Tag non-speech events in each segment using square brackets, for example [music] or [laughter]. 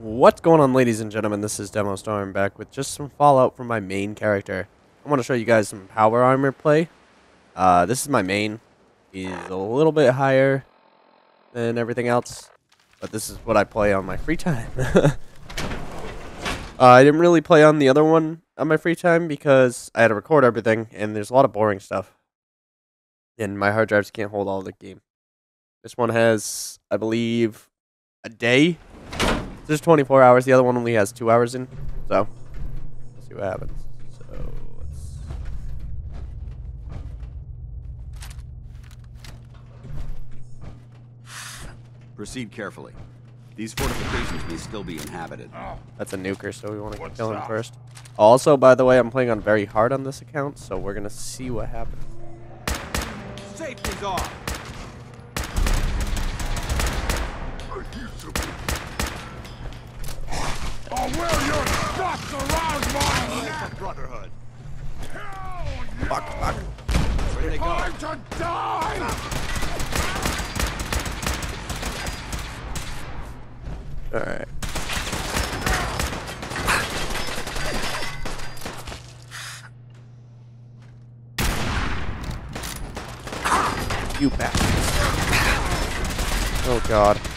What's going on ladies and gentlemen, this is Demo Storm back with just some fallout from my main character. I want to show you guys some power armor play. Uh, this is my main. He's a little bit higher than everything else, but this is what I play on my free time. [laughs] uh, I didn't really play on the other one on my free time because I had to record everything and there's a lot of boring stuff. And my hard drives can't hold all the game. This one has, I believe, a day there's 24 hours. The other one only has two hours in. So, we'll see what happens. So, let's... Proceed carefully. These fortifications may still be inhabited. Oh. That's a nuker, so we want to kill him first. Also, by the way, I'm playing on very hard on this account, so we're going to see what happens. Safety's off! I'll wear your guts around my neck! Brotherhood. Hell yeah! Fuck, fuck. Where they go? Time to die! Alright. You bastard. Oh god.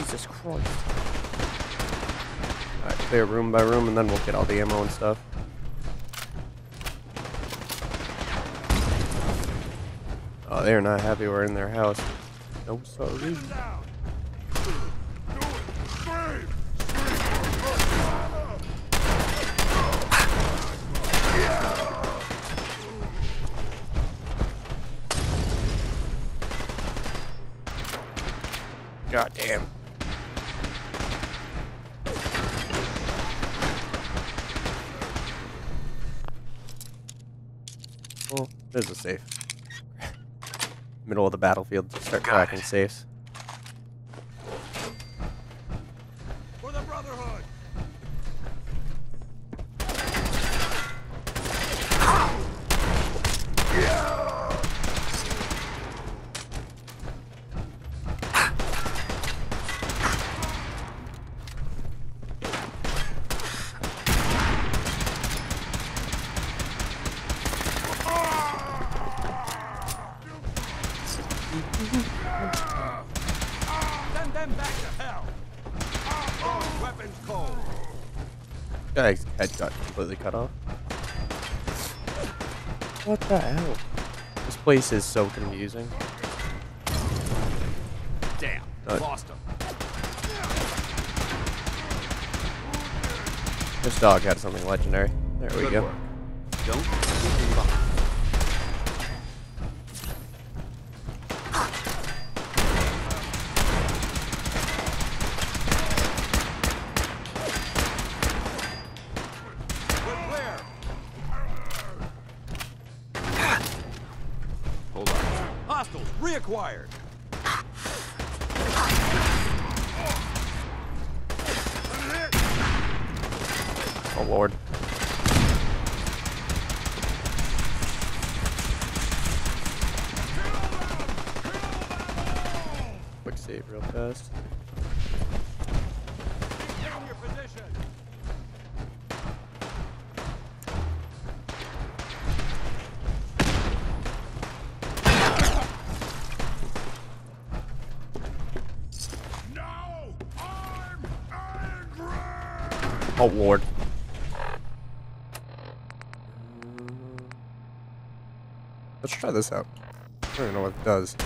Jesus Christ. Alright, clear room by room and then we'll get all the ammo and stuff. Oh, they're not happy we're in their house. No sorry. There's a safe. [laughs] Middle of the battlefield to start cracking safes. For the Brotherhood! Send them back to hell! Weapons cold! Guy's head got completely cut off. What the hell? This place is so confusing. Damn, Uh, lost him. This dog had something legendary. There we go. work. Don't Oh lord. Let's try this out. I don't even know what it does.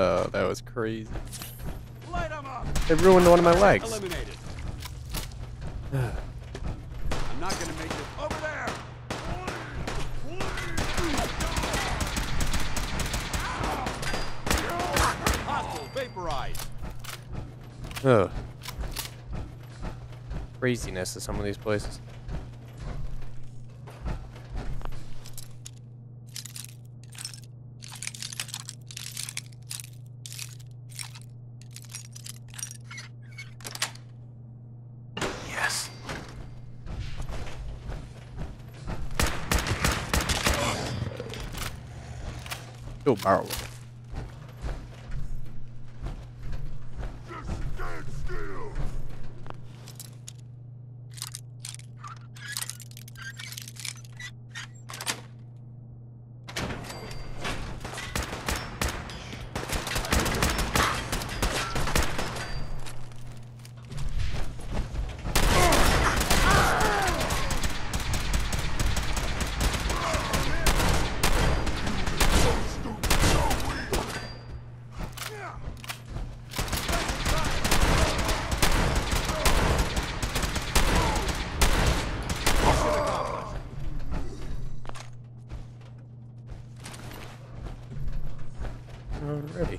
Oh, that was crazy. They ruined one of my legs. [sighs] I'm not gonna make it over there. Ugh. Craziness of some of these places. Go barrel. Just Alrighty.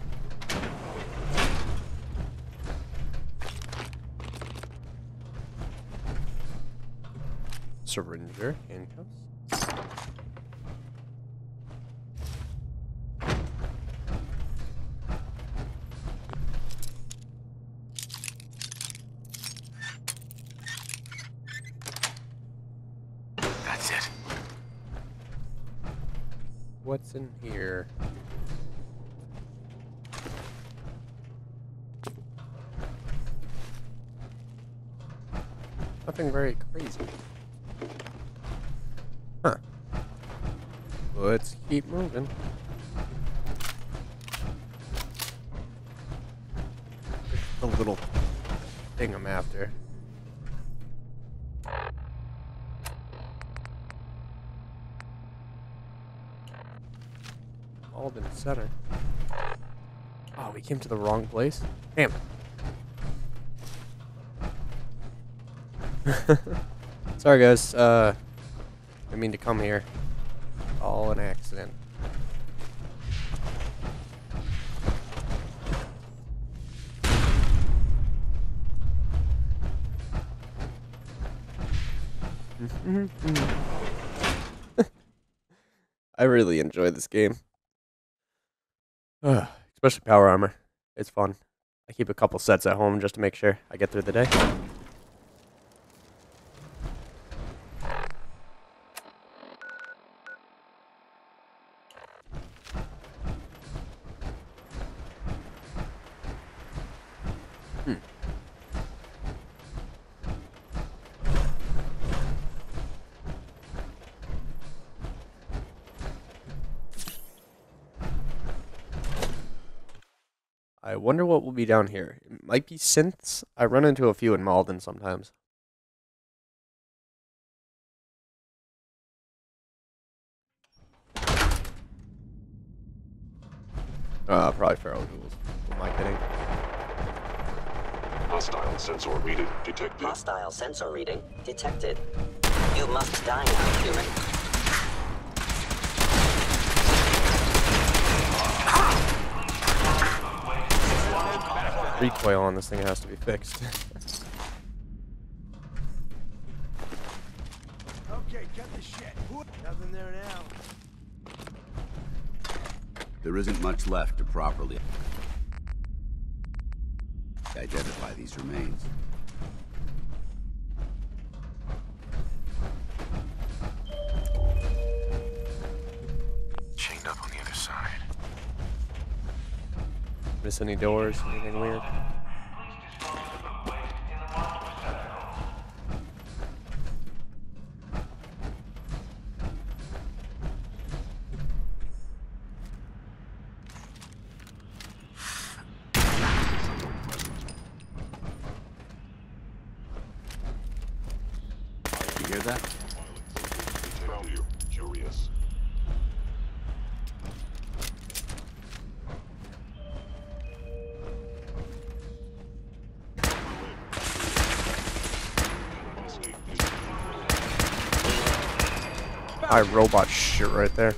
Syringer, handcuffs. That's it. What's in here? Nothing very crazy. Huh. Let's keep moving. The little thing I'm after. All Malden Center. Oh, we came to the wrong place? Damn. [laughs] Sorry, guys. Uh, I mean to come here. All an accident. [laughs] I really enjoy this game. Especially power armor. It's fun. I keep a couple sets at home just to make sure I get through the day. Down here. It might be synths. I run into a few in Malden sometimes. Uh, probably feral ghouls. Who am I kidding? Hostile sensor reading detected. Hostile sensor reading detected. You must die now, human. Recoil on this thing has to be fixed. [laughs] Okay, cut the shit. Nothing there now. There isn't much left to properly identify these remains. Miss any doors? Anything weird? You hear that? robot shit right there.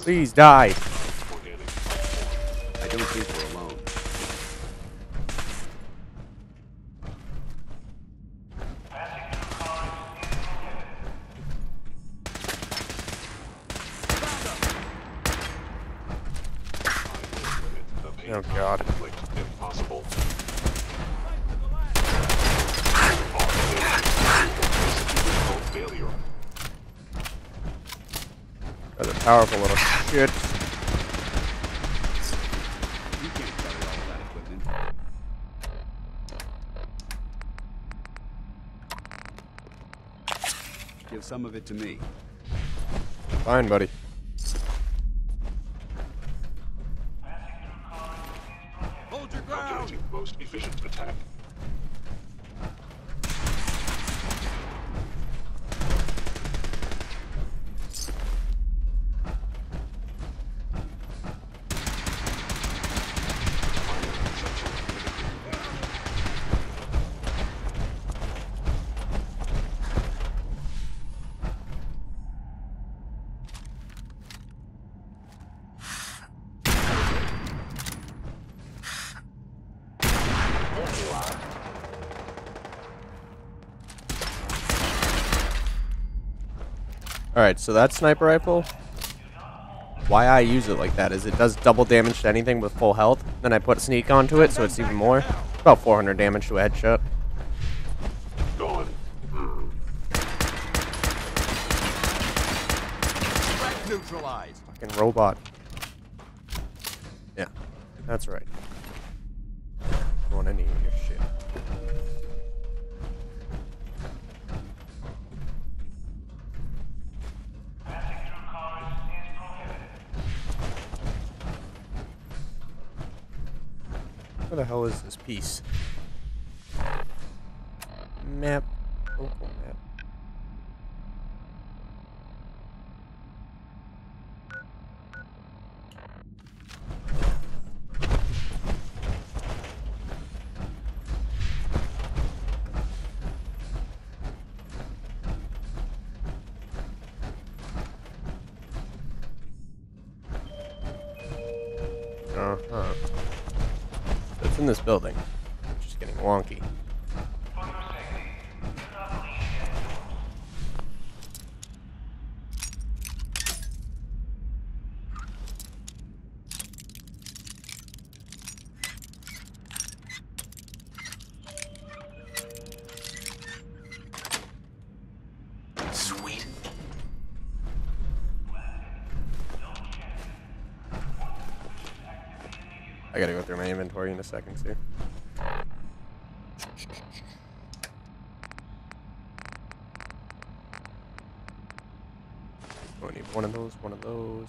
Please die. Powerful little shit. You can't carry all that equipment. Give some of it to me. Fine, buddy. Hold your ground! Calculating most efficient attack. Alright, so that sniper rifle, why I use it like that is it does double damage to anything with full health. Then I put sneak onto it, so it's even more. About 400 damage to a headshot. Gone. Neutralized! Fucking robot. Yeah, that's right. Don't want any Where the hell is this piece? Map. Local map. Uh-huh. In this building. Just getting wonky. Sweet. I gotta go through my inventory in a second, too. Oh, I need one of those, one of those.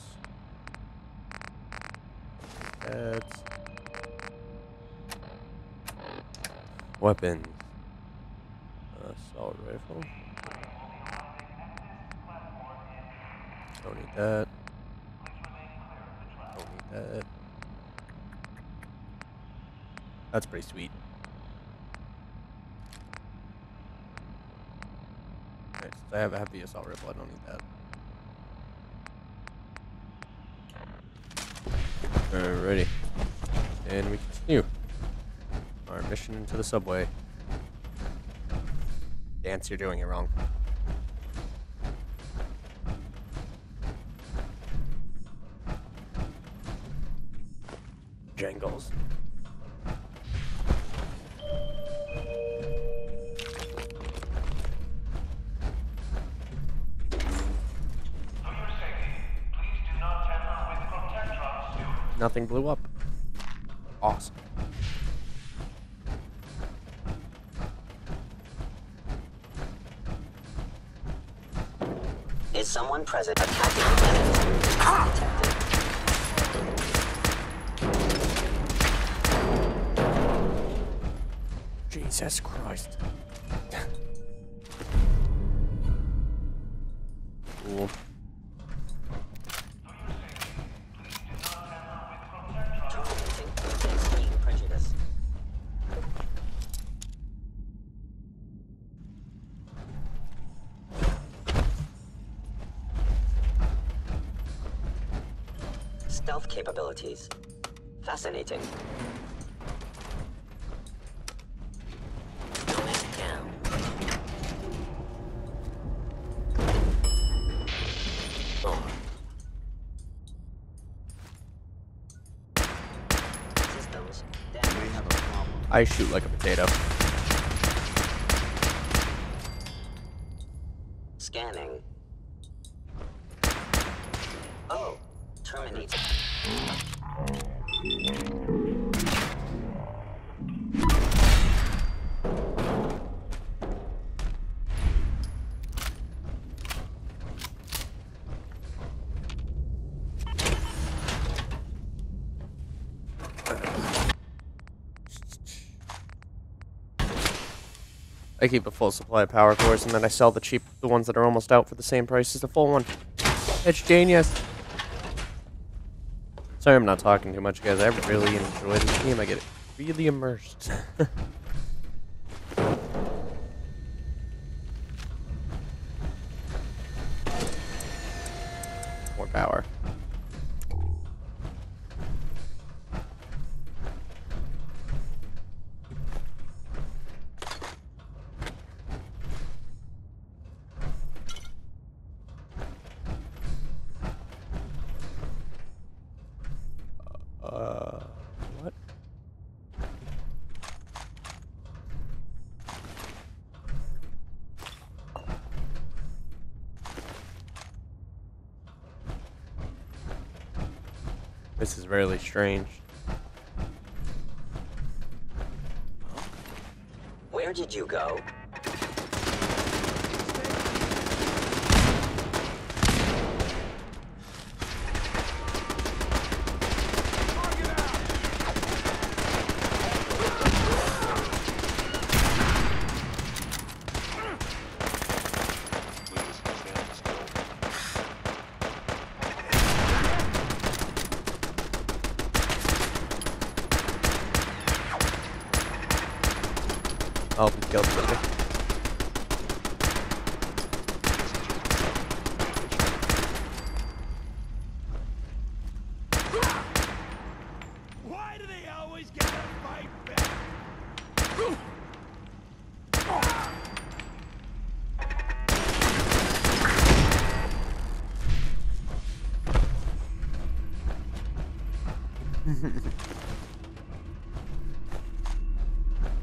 That's weapons. Assault rifle. Don't need that. Don't need that. That's pretty sweet. Alright, since I have a heavy assault rifle, I don't need that. Alrighty. And we continue. Our mission into the subway. Danse, you're doing it wrong. Jangles. Nothing blew up. Awesome. Is someone present attacking enemies? Detected. Ah! Jesus Christ. Stealth capabilities. Fascinating. Going down. Oh. Systems We damaged. may have a problem. I shoot like a potato. Scanning. Oh, terminate. I keep a full supply of power cores, and then I sell the cheap, the ones that are almost out for the same price as the full one. It's genius. Sorry, I'm not talking too much, guys. I really enjoy this game. I get really immersed. [laughs] More power. This is really strange. Where did you go?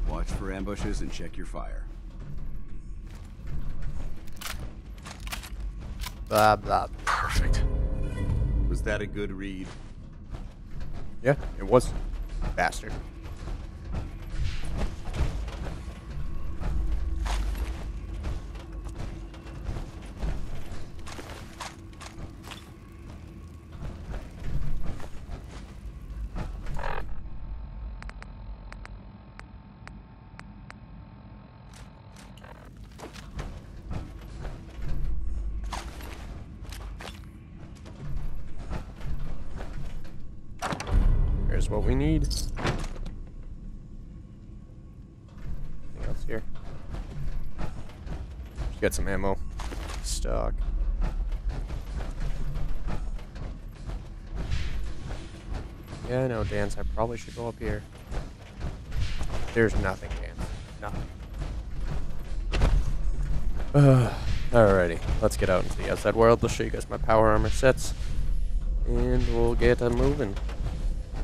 Watch for ambushes and check your fire. Blah, blah. Perfect. Was that a good read? Yeah, it was. Bastard. Here? Got some ammo. Stock. Yeah, know, Danse. I probably should go up here. There's nothing, Danse. Nothing. [sighs] Alrighty, let's get out into the outside world. Let's show you guys my power armor sets. And we'll get uh, moving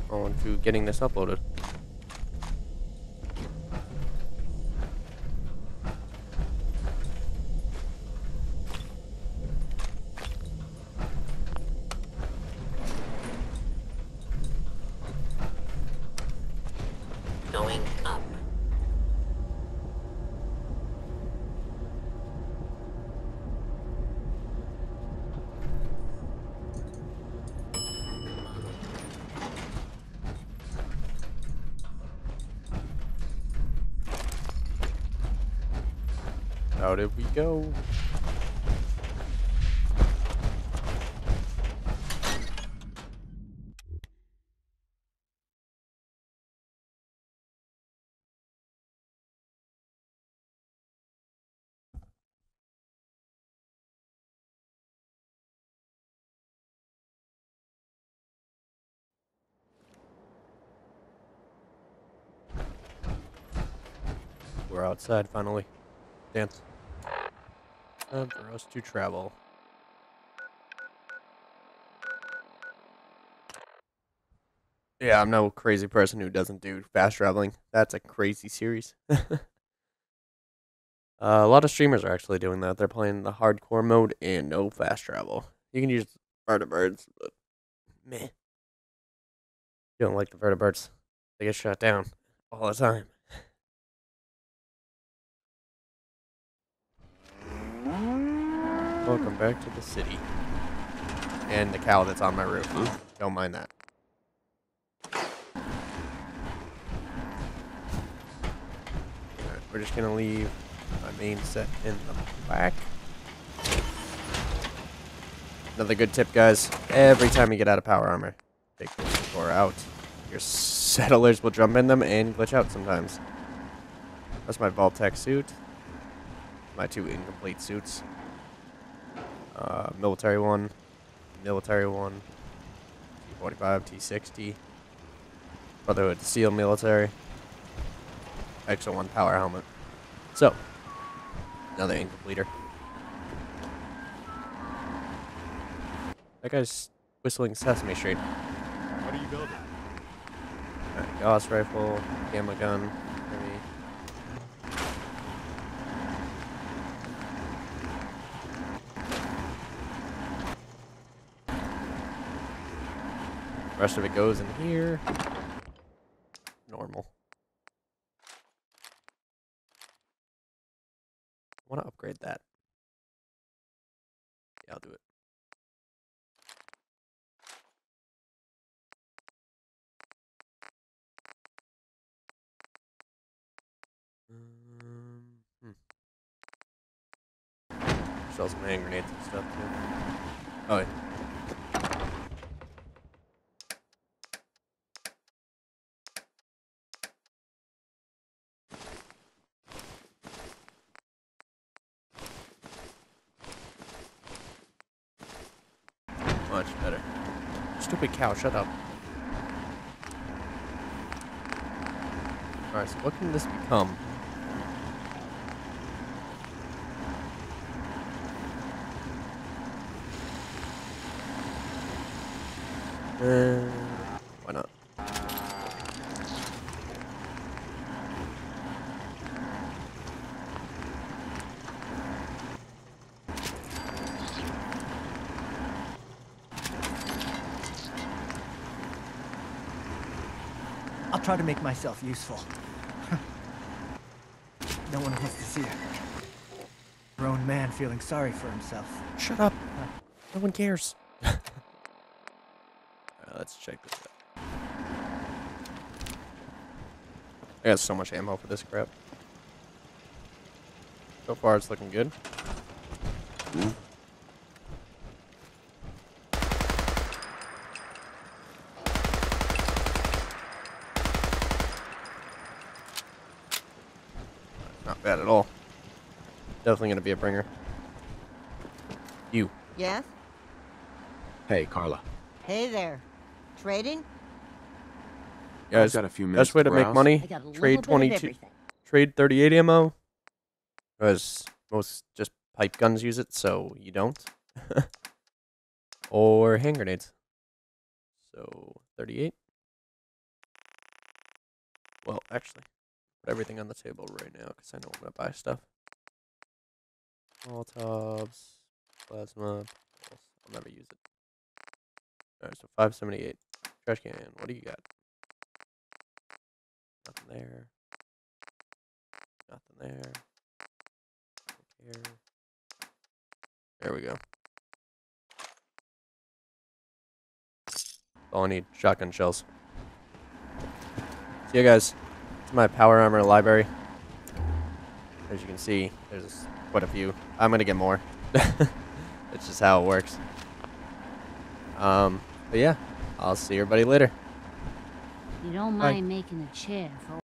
on to getting this uploaded. Out it we go. We're outside finally. Danse. Time for us to travel. Yeah, I'm no crazy person who doesn't do fast traveling. That's a crazy series. [laughs] uh, a lot of streamers are actually doing that. They're playing the hardcore mode and no fast travel. You can use vertibirds, but meh. Don't like the vertibirds. They get shut down all the time. Welcome back to the city. And the cow that's on my roof. Don't mind that. Alright, we're just gonna leave my main set in the back. Another good tip, guys. Every time you get out of power armor, take this door out. Your settlers will jump in them and glitch out sometimes. That's my Vault-Tec suit. My two incomplete suits. Uh, military one, military one, T45, T60, Brotherhood SEAL military, extra one power helmet. So, another incompleter. That guy's whistling Sesame Street. What are you building? Alright, Gauss rifle, gamma gun, heavy. Rest of it goes in here. Normal. I want to upgrade that. Yeah, I'll do it. Um, hmm. Sell some hand grenades and stuff too. Oh, yeah. Much better. Stupid cow, shut up. Alright, so what can this become? Uh, to make myself useful. [laughs] no one wants to see a grown man feeling sorry for himself. Shut up. No one cares. [laughs] Alright, let's check this out. I got so much ammo for this crap. So far, it's looking good. Not bad at all. Definitely gonna be a bringer. You. Yes? Hey, Carla. Hey there. Trading? Guys, got a few minutes best way to to make browse. money, I got a little trade bit 22, trade 38 ammo. Because most just pipe guns use it, so you don't. [laughs] or hand grenades. So 38. Well, actually, put everything on the table right now because I know I'm gonna buy stuff. Molotovs, plasma. I'll never use it. Alright, so 578. Trash can. What do you got? Nothing there. Nothing there. Don't care. There we go. All I need. Shotgun shells. See you guys. It's my power armor library. As you can see, there's quite a few. I'm gonna get more. [laughs] it's just how it works. Um, but yeah, I'll see everybody later. You don't Bye. mind making a chair for